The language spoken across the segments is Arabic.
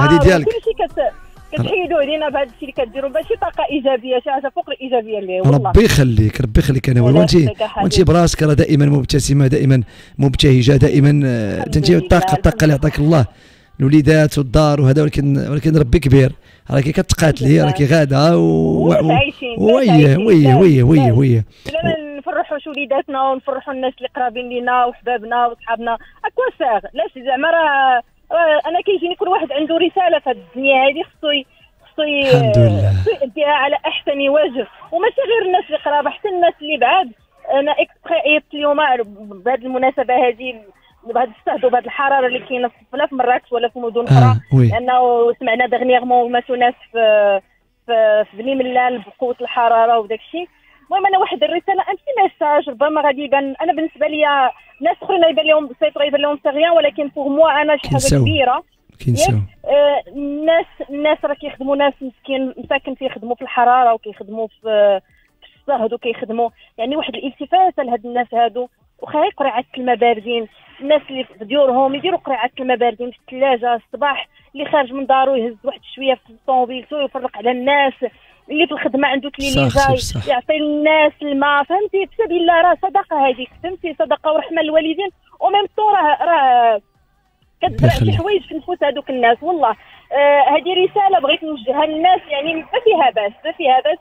هذه ديالك. كلشي كت كتحيدوا علينا بهذا الشيء اللي كديروا ماشي طاقة إيجابية شي حاجة فوق الإيجابية اللي والله. ربي يخليك ربي يخليك أنا. وانت. وانت براسك؟ راه دائما مبتسمة دائما مبتهجة دائما آه، انت لله، الطاقة الطاقة اللي عطاك الله. الوليدات والدار وهذا ولكن ولكن ربي كبير. راكي كتقاتلي. راكي غادة و ويه ويه ويه ويه. ويه نفرحوش وليداتنا ونفرحوا الناس اللي قرابين لينا وحبابنا وصحابنا. à quoi ça sert لاش زعما راه أنا كيجيني كل واحد عنده رسالة في الدنيا هذه خصو خصو ي- الحمد لله. خصو يأديها على أحسن وجه. وماشي غير الناس اللي قرابة حتى الناس اللي بعاد. أنا exprès عيطت اليوم بهذه المناسبة هذه بهذا الصهد وبهذه الحرارة اللي كاينة في- لا في مراكش ولا في مدن أخرى. oui. لأنه سمعنا dernièrement ماتوا ناس في في في بني ملال بقوة الحرارة وداك الشيء المهم أنا واحد الرسالة en fait message ربما غادي يبان. أنا بالنسبة لي ناس أخرين يبان لهم بسيط يبان لهم c'est rien ولكن pour moi أنا شي حاجة. كبيرة. كينساو آه، الناس الناس راه كيخدموا ناس مسكين مساكن كيخدموا في الحرارة وكيخدموا في الصهد وكيخدموا. يعني واحد الالتفاته لهاد الناس هادو. وخا غير قرعه الماء باردين. الناس اللي في ديورهم يديروا قرعه الماء باردين في الثلاجة الصباح اللي خارج من دارو يهز واحد شوية في طوموبيلتو يفرق على الناس. اللي في الخدمة عنده صح، صح. يعطي الناس الماء فهمتي؟ في سبيل الله راه صدقة هذيك فهمتي؟ صدقة ورحمة للوالدين. و même temps راه راه كتزرع شي. حوايج في نفوس هذوك الناس والله. آه هذه رسالة بغيت نوجهها للناس يعني ما فيها باس ما فيها باس.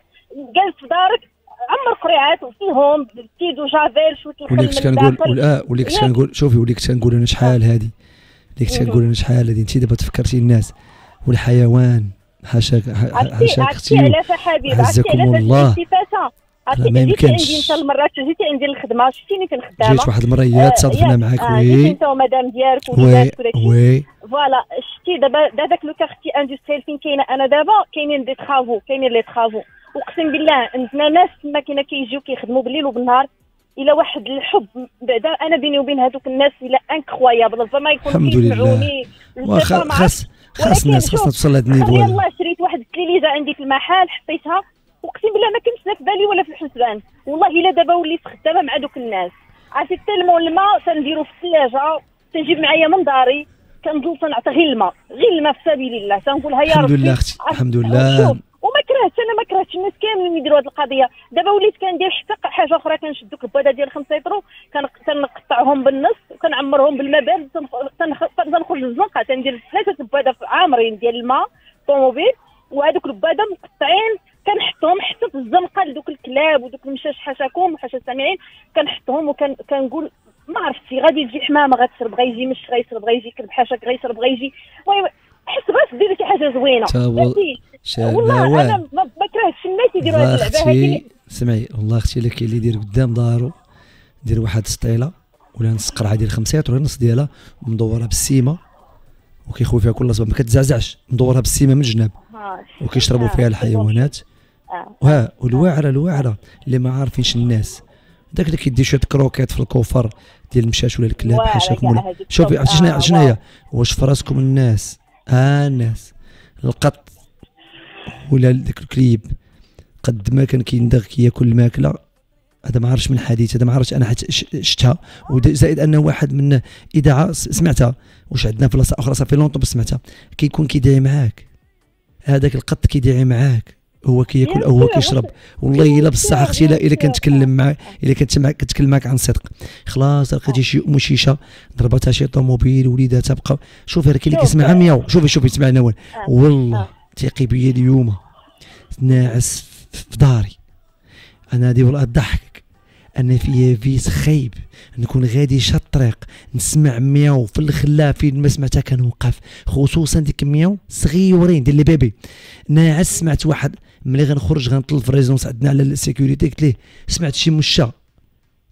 جالس في دارك عمر قريعات وفيهم petit d'eau Javel شوية الخل وليك كنقول؟ ولأ وليك. كنقول شوفي وليك كنقول أنا شحال هذه وليك كنت كنقول أنا شحال هذه انت دابا تفكرتي الناس والحيوان. حاشاك حاشاك أختي علاش حبيبي عزكم الله. لا، ما يمكنش. عندي انت المرات جيتي عندي الخدمة. شفتيني فين خدامه جيت واحد آه، تصادفنا ياك. معاك آه، oui. انت ومدام ديالك وداكشي oui. voilà شتي دابا دابا le quartier industriel فين كاينة؟ أنا دابا كاينين des travaux كاينين les travaux اقسم بالله عندنا ناس تما كاينة كيجيو كيخدموا بالليل وبالنهار إلى واحد الحب بعدا. أنا بيني وبين هذوك الناس إلى incroyable ربما يكون الحمد لله. واخا. خاص خاص الناس خاصنا توصل لهذا ال niveau. الله شريت واحد التليفزه عندي في المحل حطيتها اقسم بالله ما كنتش لا في بالي ولا في الحسبان والله إلا دابا وليت خدامة مع دوك الناس. عرفتي تلمو الماء تنديرو في الثلاجة تنجيب معايا من داري كنضل تنعطي غير الماء غير الماء في سبيل الله. تنقولها يا الحمد ربي. لله أختي الحمد لله. كرهتش أنا ما كرهتش. الناس كاملين يديروا هذه القضية؟ دابا وليت كندير حتى حاجة أخرى. كنشد الكباده ديال 5 لتر كن- كنقطعهم بالنص. وكنعمرهم بالماء بارد تنخ- تنخ- تنخرج للزنقة. تندير ثلاثة كباده عامرين ديال الماء. طوموبيل. وهذوك الكباده مقطعين. كنحطهم حتى في الزنقة لدوك الكلاب ودوك المشاش حاشاكم وحاشا السامعين. كنحطهم وكنقول ما عرفتي غادي تجي حمامه غتشرب غيجي مش غيشرب غيجي كلب حاشاك غيشرب غيجي. المهم حس بغات دير شي حاجة زوينة. فهمتي والله أنا ما كرهتش الناس يديروا هذه اللعبه هذه سمعي والله أختي كاين اللي يدير قدام دارو دير واحد السطيله ولا نص قرعه ديال خمسة ولا نص ديالها مدورها بالسيمة وكيخوي فيها كل صباح ما كتزعزعش مدورها بالسيمة من الجناب وكيشربوا آه، فيها الحيوانات. آه. وها والواعرة الواعرة اللي ما عارفينش الناس. داك اللي كيدي شوية croquettes في ال coffre ديال المشاش ولا الكلاب حاشاكم ولا. شوفي عرفتي شنو آه، شنو هي. واش في راسكم الناس؟ آه الناس. القط. ولا ذاك الكليب قد ما كان كيندغ كياكل الماكله هذا ما عرفش من حديث هذا ما عرفتش أنا حتى شفتها وزائد أنه واحد من إذاعة سمعتها. واش عندنا في بلاصه أخرى صافي لونطون بس سمعتها. كيكون كيدعي معاك. هذاك القط كيدعي معاك. هو كياكل أو هو كيشرب. والله إلا بصح أختي الا كنتكلم معاك إلا كنت معك كنتكلم معاك عن صدق. خلاص لقيتي شي أم شيشة ضربتها شي طوموبيل وليداتها بقى شوفي راه كاين اللي كيسمعها آه. مياو. شوفي شوفي تسمع نوال آه. والله. ثقي بيا اليوم. ناعس في داري. أنا هادي والله ضحكك. أنا فيا vice خايب. نكون غادي شاد الطريق نسمع مياو في الخلا فين ما سمعتها كنوقف. خصوصا ديك مياو صغيورين ديال ال bébé ناعس سمعت واحد. ملي غنخرج غنطل في ال résidence عندنا على ال sécurité قلت ليه؟ سمعت شي مشا.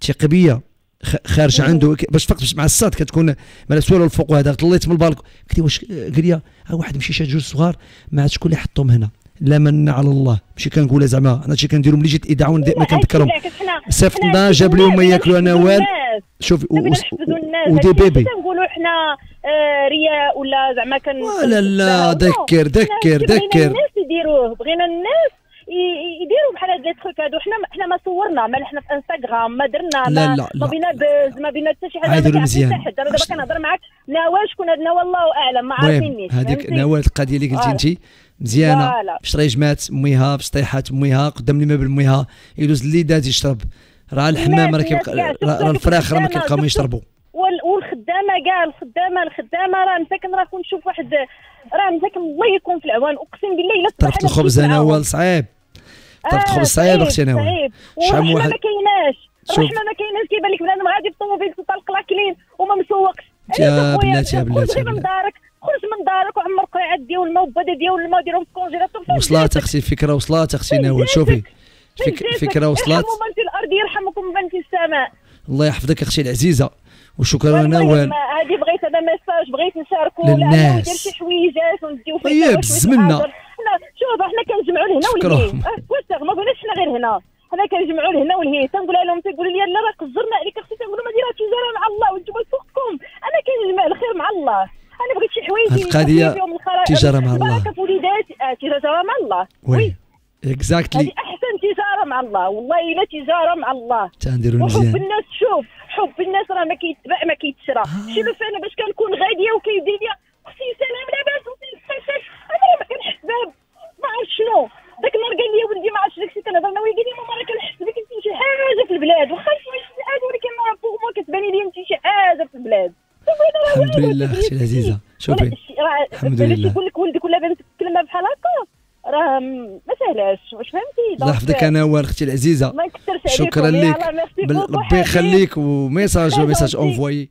ثق بيا. خ- خارج عنده. باش فقت باش مع الصهد كتكون ما سوالو الفوق وهذا. طليت من البالكو قلت واش قال لي؟ واحد مشيشات جوج صغار ما عاد شكون اللي حطهم هنا. لا من على الله. ماشي كنقولها زعما أنا شي كنديرهم ملي جيت اذاعه ما كنذكرهم. صيفط لنا جاب لهم ما ياكلوا أنا وال الناس. ودي بيبي. ماشي تنقولوا حنا آه، رياء ولا زعما كن لا لا ذكر ذكر حنا بغينا ذكر الناس يديروه. بغينا الناس يديروا بحال هاد لي تخوك هادو. حنا حنا ما صورنا ما حنا في انستغرام ما درنا ما لا ما. بينا بز ما بينا حتى شي حاجة. عايدوا مزيان. حتى أنا دابا كنهضر معاك. نوال شكون هاد نوال الله أعلم ما عارفينيش. هذيك؟ نوال القضية اللي قلتي فوالا. انت مزيانة. باش ريجمات اميها باش طيحات اميها قدام المبل اميها يدوز الليدات يشرب. راه الحمام راه كيبقى راه الفراخ راه ما كيبقاو يشربوا. وال- والخدامة كاع الخدامه الخدامة راه مساكن راه كون نشوف واحد راه مساكن الله يكون في العوان. أقسم بالله إلا طرفت الخبز أنا نوال صعيب طرفت آه، الخبز صعيب أختي صعيب شحال من والرحمه واحد ما كايناش. الرحمه ما كايناش كيبان لك بنادم غادي بالطوموبيل تطلق la clim وما مسوقش يا بناتي، يا خرج بناتي، يا غير من. دارك خرج من دارك وعمر قريعات ديال الماء وبدا ديال الماء ديالهم في ال congélateur وصلات. أختي الفكرة وصلات أختي نوال؟ شوفي؟ فكرة وصلات من في الأرض يرحمكم من في السماء الله يحفظك أختي العزيزة وشكرا نوال هذه بغيت هذا message بغيت نشاركو للناس. لأنه يدير شي حويجات ونديو فيه. حنا شوف حنا كنجمعوا لهنا. والهي أه، واش ما بغيناش حنا غير هنا. حنا كنجمعوا لهنا والهي تنقول لهم تيقولوا لي لا راه كزرنا عليك أختي. تنقول لهم ديرها تجارة مع الله وأنتم سوقكم أنا كنجمع الخير مع الله. أنا بغيت شي حوايج. الخرا- تجارة مع الله. البركه في وليداتي آه، تجارة مع الله. oui. هذه exactly أحسن تجارة مع الله. والله إلا تجارة مع الله. تنديروا وحب مزيان. الناس شوف حب الناس راه ما كيتباع ما كيتشرى. شوف أنا باش كنكون غادية وكيدير لي أختي سلام لاباس أختي أنا ما كنحس عرفت شنو ذاك النهار قال لي ولدي ما عرفتش داكشي كنهضر أنا قال لي ماما راه كنحس بك انت شي حاجة في البلاد. واخا شي حاجة ولكن فوق ما كتباني لي انت شي حاجة في البلاد. الحمد لله أختي العزيزة. شوفي. الحمد لله. يقول لك ولدك ولا بنتك كلمه بحال هكا. راه ما سهلاش واش فهمتي؟ الله يحفظك أنا نوال أختي العزيزة. شكرا لك. ربي. يخليك و message و message. envoyé